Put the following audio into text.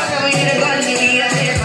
going to go